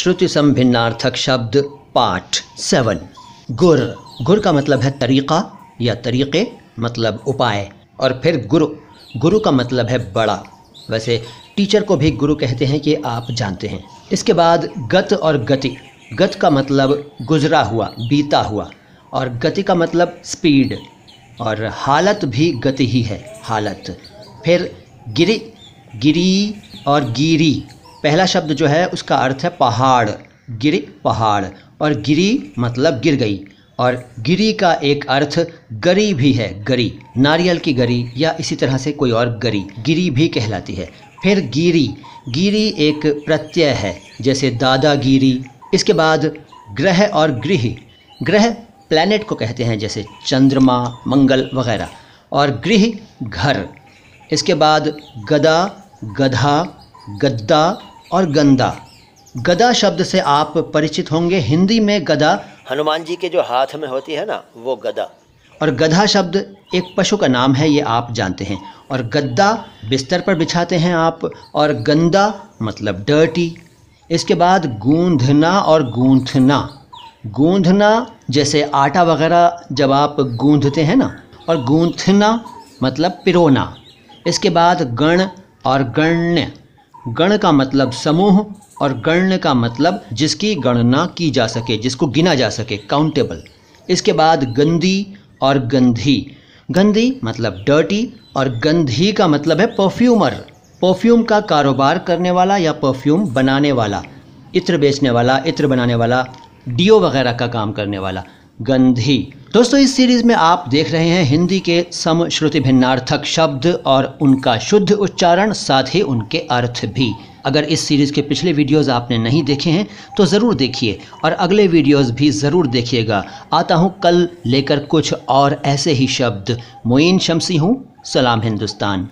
श्रुति संभिन्नार्थक शब्द पाठ सेवन। गुर। गुर का मतलब है तरीक़ा या तरीक़े मतलब उपाय। और फिर गुरु। गुरु का मतलब है बड़ा। वैसे टीचर को भी गुरु कहते हैं कि आप जानते हैं। इसके बाद गत और गति। गत का मतलब गुजरा हुआ, बीता हुआ। और गति का मतलब स्पीड। और हालत भी गति ही है, हालत। फिर गिरी। गिरी और गिरी। पहला शब्द जो है, उसका अर्थ है पहाड़, गिरी पहाड़, और गिरी मतलब गिर गई, और गिरी का एक अर्थ गरी भी है, गरी, नारियल की गरी, या इसी तरह से कोई और गरी, गिरी भी कहलाती है। फिर गिरी गिरी एक प्रत्यय है, जैसे दादागिरी इसके बाद ग्रह और गृह, ग्रह प्लैनेट को कहते हैं, जैसे चंद्रमा, मंगल वगैरह, और गृह घर, इसके बाद गदा, गधा, गद्दा और गंदा। गदा शब्द से आप परिचित होंगे। हिंदी में गदा हनुमान जी के जो हाथ में होती है ना वो गदा। और गधा शब्द एक पशु का नाम है ये आप जानते हैं। और गद्दा बिस्तर पर बिछाते हैं आप और गंदा मतलब डर्टी इसके बाद गूंधना और गूंथना। गूंधना जैसे आटा वगैरह जब आप गूंधते हैं ना और गूंथना मतलब पिरोना। इसके बाद गण और गण्य। गण का मतलब समूह और गण्य का मतलब जिसकी गणना की जा सके, जिसको गिना जा सके काउंटेबल इसके बाद गंदी और गंधी। गंदी मतलब डर्टी और गंधी का मतलब है परफ्यूमर परफ्यूम का कारोबार करने वाला या परफ्यूम बनाने वाला, इत्र बेचने वाला, इत्र बनाने वाला डियो वगैरह का काम करने वाला। गंधी। दोस्तों, इस सीरीज़ में आप देख रहे हैं हिंदी के सम श्रुति भिन्नार्थक शब्द और उनका शुद्ध उच्चारण, साथ ही उनके अर्थ भी। अगर इस सीरीज़ के पिछले वीडियोस आपने नहीं देखे हैं तो ज़रूर देखिए और अगले वीडियोस भी ज़रूर देखिएगा। आता हूँ कल लेकर कुछ और ऐसे ही शब्द। मोइन शमसी हूँ। सलाम हिंदुस्तान।